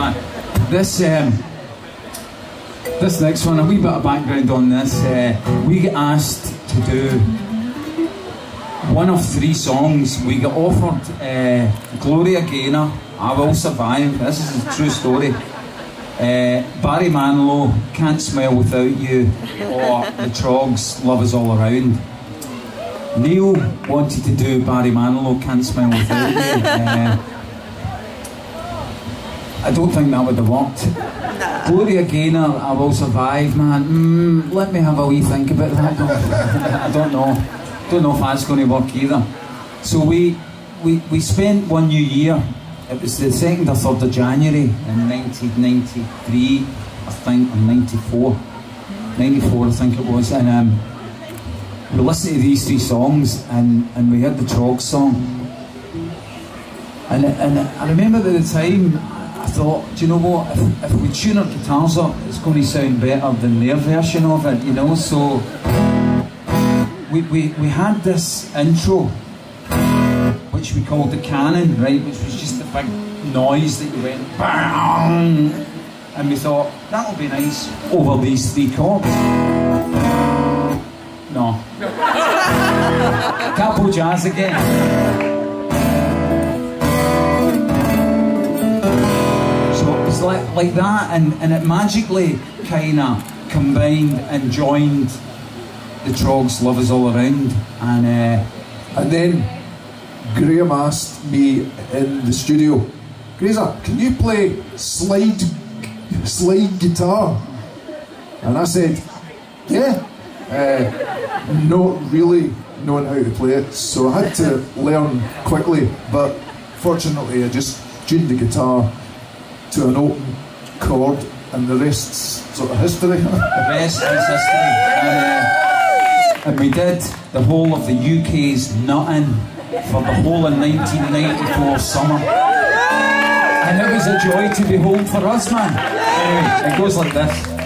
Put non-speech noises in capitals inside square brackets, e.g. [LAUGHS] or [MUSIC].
man. This um, this next one, a wee bit of background on this. Uh, we get asked to do one of three songs. We get offered uh, Gloria Gaynor, I Will Survive. This is a true story. Uh, Barry Manilow, Can't Smile Without You, or The Troggs, Love Is All Around. Neil wanted to do Barry Manilow, Can't Smile Without You. [LAUGHS] Uh, I don't think that would have worked. Gloria Gaynor, I Will Survive, man. Mm, let me have a wee think about that. [LAUGHS] I don't know. Don't know if that's going to work either. So we, we, we spent one new year. It was the 2nd or 3rd of January in 1993, I think, or 94. 94, I think it was. And um, we listened to these three songs and, and we heard the Trog song. And, and I remember at the time, I thought, do you know what? If, if we tune our guitars up, it's going to sound better than their version of it, you know? So we, we, we had this intro, which we called the canon, right? Which was just a big noise that you went bang, and we thought that'll be nice over these three chords. No. [LAUGHS] Capo jazz again. Like, like that, and, and it magically kind of combined and joined the Troggs, Love Is All Around. And, uh, And then Graeme asked me in the studio, Grazer, can you play slide slide guitar? And I said, yeah. Uh, not really knowing how to play it, so I had to learn quickly. But fortunately, I just tuned the guitar to an open chord, and the rest's sort of history. [LAUGHS] the rest is history. And, uh, and we did the whole of the UK's nutting for the whole of 1994 summer. And it was a joy to behold for us, man. Anyway, it goes like this.